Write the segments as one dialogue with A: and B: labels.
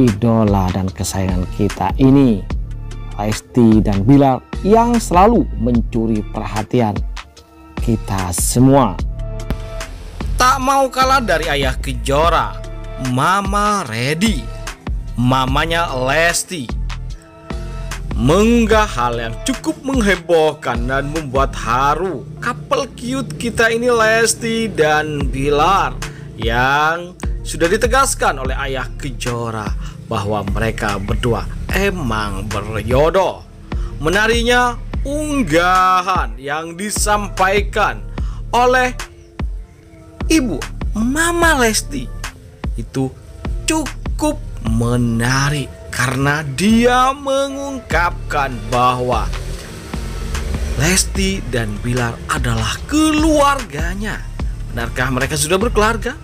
A: idola dan kesayangan kita ini Lesti dan Bilar yang selalu mencuri perhatian kita semua. Tak mau kalah dari ayah Kejora, Mama Ready mamanya Lesti mengunggah hal yang cukup menghebohkan dan membuat haru couple cute kita ini Lesti dan Bilar yang sudah ditegaskan oleh ayah Kejora bahwa mereka berdua emang berjodoh menarinya unggahan yang disampaikan oleh ibu Mama Lesti itu cukup menarik karena dia mengungkapkan bahwa Lesti dan Bilar adalah keluarganya. Benarkah mereka sudah berkeluarga?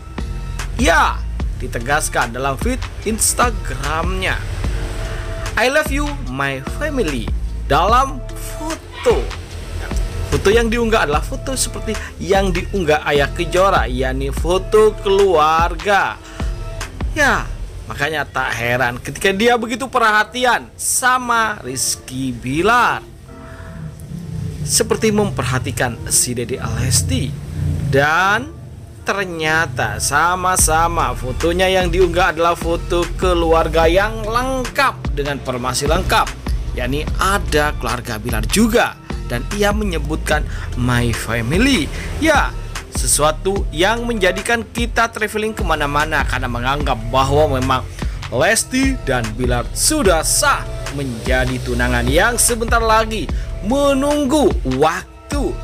A: Ya, ditegaskan dalam feed Instagramnya. I love you my family dalam foto. Foto yang diunggah adalah foto seperti yang diunggah ayah Kejora, yakni foto keluarga. Ya, Makanya tak heran ketika dia begitu perhatian sama Rizky Bilar. Seperti memperhatikan si Dede Alesti. Dan ternyata sama-sama fotonya yang diunggah adalah foto keluarga yang lengkap dengan formasi lengkap. yakni ada keluarga Bilar juga. Dan ia menyebutkan my family. Ya, sesuatu yang menjadikan kita traveling ke mana-mana karena menganggap bahwa memang Lesti dan Bilar sudah sah menjadi tunangan yang sebentar lagi menunggu waktu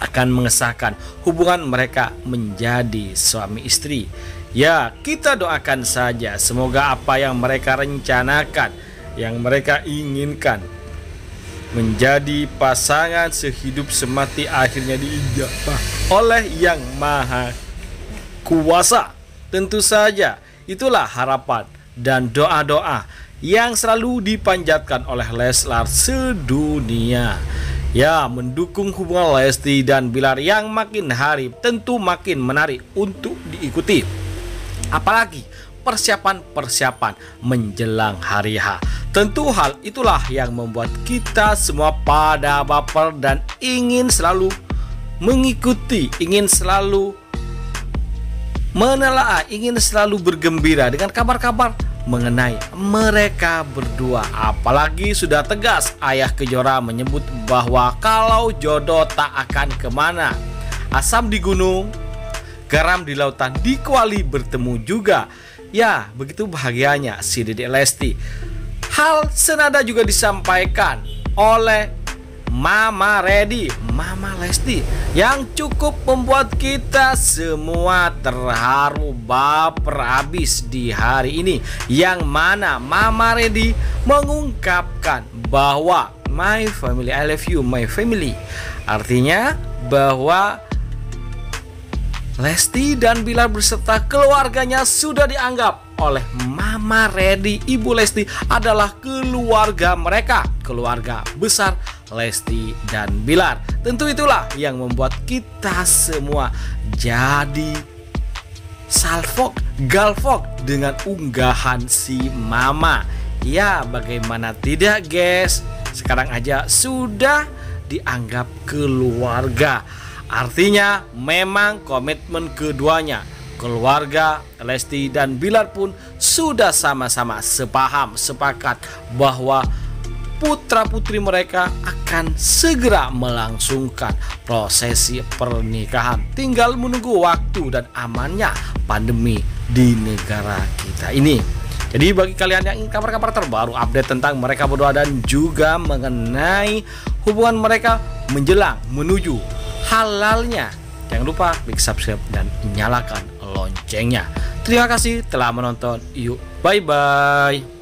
A: akan mengesahkan hubungan mereka menjadi suami istri. Ya, kita doakan saja semoga apa yang mereka rencanakan, yang mereka inginkan menjadi pasangan sehidup semati akhirnya diijabah oleh Yang Maha Kuasa. Tentu saja itulah harapan dan doa-doa yang selalu dipanjatkan oleh Leslar sedunia. Ya, mendukung hubungan Lesti dan Bilar yang makin hari tentu makin menarik untuk diikuti. Apalagi persiapan-persiapan menjelang hari H. Tentu hal itulah yang membuat kita semua pada baper dan ingin selalu mengikuti, ingin selalu menelaah, ingin selalu bergembira dengan kabar-kabar mengenai mereka berdua. Apalagi sudah tegas ayah Kejora menyebut bahwa kalau jodoh tak akan ke mana. Asam di gunung, garam di lautan, di kuali bertemu juga. Ya, begitu bahagianya si Dedek Lesti. Hal senada juga disampaikan oleh Mama Ready, Mama Lesti yang cukup membuat kita semua terharu baper habis di hari ini. Yang mana Mama Ready mengungkapkan bahwa my family I love you my family. Artinya bahwa Lesti dan Bilar beserta keluarganya sudah dianggap oleh Mama Redi, Ibu Lesti adalah keluarga mereka, keluarga besar Lesti dan Bilar. Tentu itulah yang membuat kita semua jadi salfok, galfok dengan unggahan si Mama. Ya, bagaimana tidak, guys? Sekarang aja sudah dianggap keluarga. Artinya memang komitmen keduanya keluarga Lesti dan Bilar pun sudah sama-sama sepaham sepakat bahwa putra putri mereka akan segera melangsungkan prosesi pernikahan tinggal menunggu waktu dan amannya pandemi di negara kita ini jadi bagi kalian yang ingin kabar-kabar terbaru update tentang mereka berdua dan juga mengenai hubungan mereka menjelang menuju halalnya. Jangan lupa klik subscribe dan nyalakan loncengnya. Terima kasih telah menonton. Yuk, bye bye.